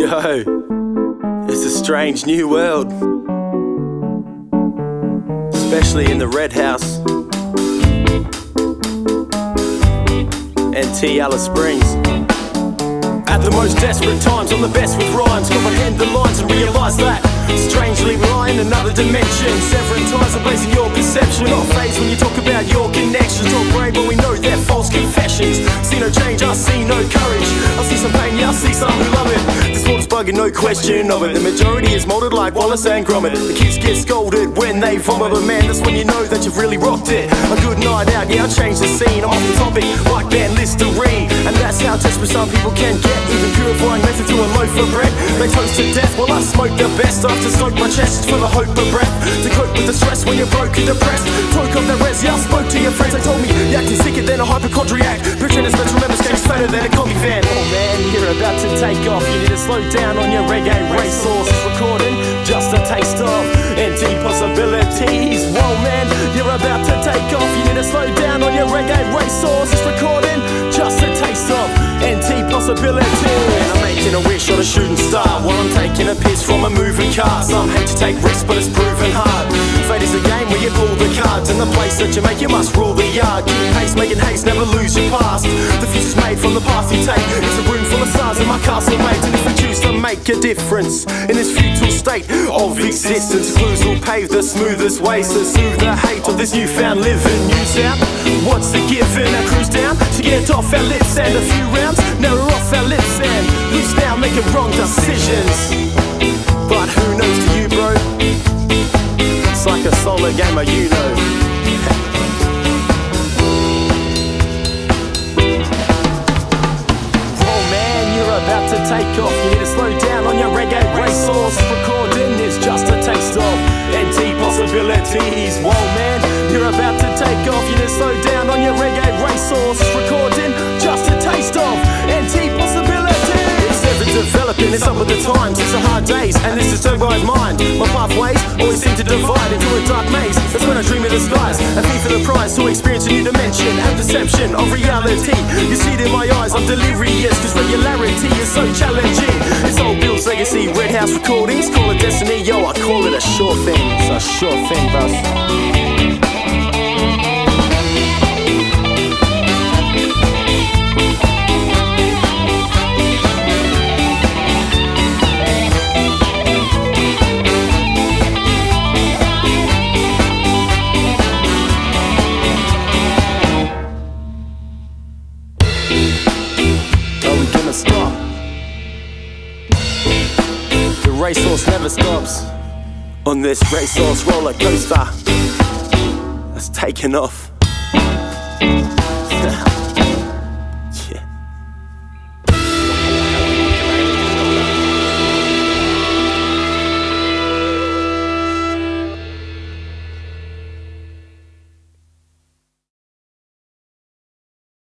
Yo, it's a strange new world. Especially in the Red House and T. Alice Springs. At the most desperate times, I'm the best with rhymes. Comprehend the lines and realize that strangely we're in another dimension. Several times I'm placing your perception. Not phased when you talk about your connections. Bugging, no question of it. The majority is molded like Wallace and Gromit. The kids get scolded when they vomit, but man, that's when you know that you've really rocked it. A good night out, yeah, I changed the scene. I'm off the topic like Ben Listerine. And that's how desperate some people can get. Even purifying method to a loaf of bread. They toast to death while I smoke the best. I have to stoke my chest for the hope of breath. To cope with the stress when you're broke and depressed. Broke up the res, yeah, I spoke to your friends. They told me you're acting sicker than a hypochondriac. Pretending special members getting fatter than a coffee fan. Oh man, you're about to take off. Slow down on your reggae racehorse. Recording just a taste of empty possibilities. Whoa man, you're about to take off. You need to slow down on your reggae racehorse. Recording just a taste of empty possibilities. And I'm making a wish on a shooting star while I'm taking a piss from a moving car. Some hate to take risks, but it's proven hard. Fate is a game where you pull the cards, and the place that you make, you must rule the yard. Keep pace, making haste, never lose your past. The future's made from the path you take. It's a room full of stars make a difference in this futile state of existence, clues will pave the smoothest ways to soothe the hate of this newfound living. New sound, what's the given? I cruise down to get off our lips and a few rounds, never off our lips and loose now, making wrong decisions. But who knows to you, bro? It's like a solo gamer, you possibilities. Whoa man, you're about to take off. You to slow down on your reggae racehorse. Recording just a taste of empty possibilities. It's ever developing, it's up with the times. It's the hard days, and it's disturbed by mind. My pathways always seem to divide into a dark maze. That's when I dream of the skies and fee for the prize to experience a new dimension and perception of reality. You see it in my eyes, I'm delirious, cause regularity is so challenging. Bill's legacy, Red House recordings, call it destiny, yo, I call it a sure thing. It's a sure thing, bros. Racehorse never stops on this racehorse roller coaster that's taken off.